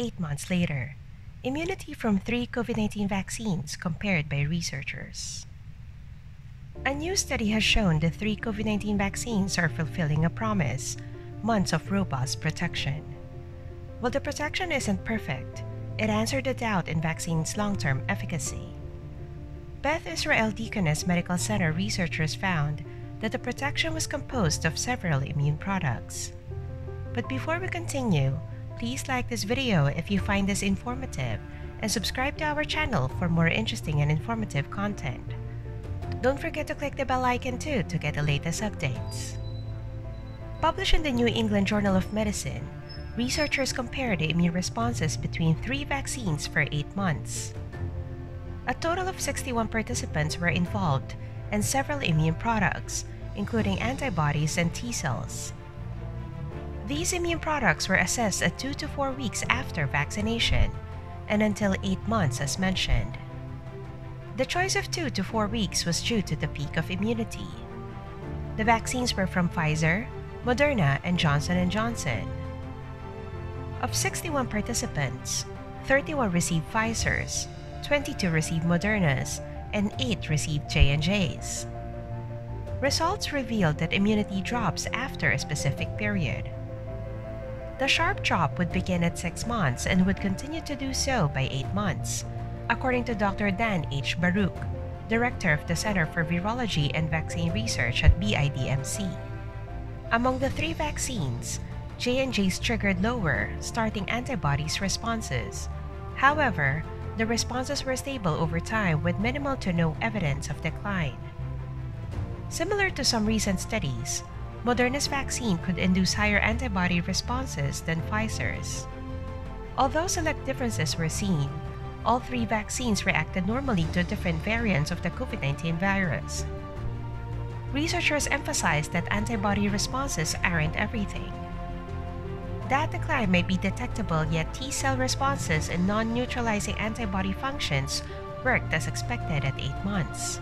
eight months later. Immunity from three COVID 19 vaccines compared by researchers. A new study has shown the three COVID 19 vaccines are fulfilling a promise months of robust protection. While the protection isn't perfect, it answered the doubt in vaccines' long term efficacy. Beth Israel Deaconess Medical Center researchers found that the protection was composed of several immune products. But before we continue, please like this video if you find this informative and subscribe to our channel for more interesting and informative content. Don't forget to click the bell icon too to get the latest updates. Published in the New England Journal of Medicine, researchers compared the immune responses between three vaccines for eight months. A total of 61 participants were involved and several immune products, including antibodies and T cells. These immune products were assessed at 2 to 4 weeks after vaccination and until 8 months as mentioned. The choice of 2 to 4 weeks was due to the peak of immunity. The vaccines were from Pfizer, Moderna, and Johnson & Johnson. Of 61 participants, 31 received Pfizer's, 22 received Moderna's, and 8 received J&J's. Results revealed that immunity drops after a specific period. The sharp drop would begin at 6 months and would continue to do so by 8 months, according to Dr. Dan H. Barouch, Director of the Center for Virology and Vaccine Research at BIDMC. Among the three vaccines, J&J's triggered lower starting antibodies responses. However, the responses were stable over time with minimal to no evidence of decline. Similar to some recent studies, Moderna's vaccine could induce higher antibody responses than Pfizer's. Although select differences were seen, all three vaccines reacted normally to different variants of the COVID 19 virus. Researchers emphasized that antibody responses aren't everything. That decline may be detectable, yet T cell responses and non neutralizing antibody functions worked as expected at 8 months.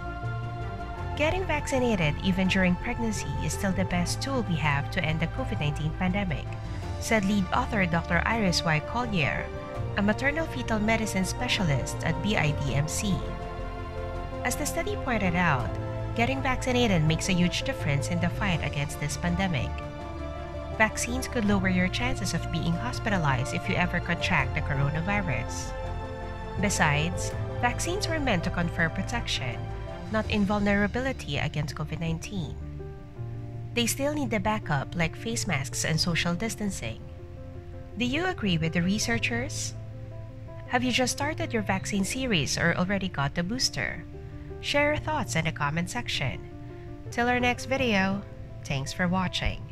Getting vaccinated even during pregnancy is still the best tool we have to end the COVID 19 pandemic, said lead author Dr. Iris Y. Collier, a maternal fetal medicine specialist at BIDMC. As the study pointed out, getting vaccinated makes a huge difference in the fight against this pandemic. Vaccines could lower your chances of being hospitalized if you ever contract the coronavirus. Besides, vaccines were meant to confer protection, not invulnerability against COVID 19. They still need the backup like face masks and social distancing. Do you agree with the researchers? Have you just started your vaccine series or already got the booster? Share your thoughts in the comment section. Till our next video, thanks for watching.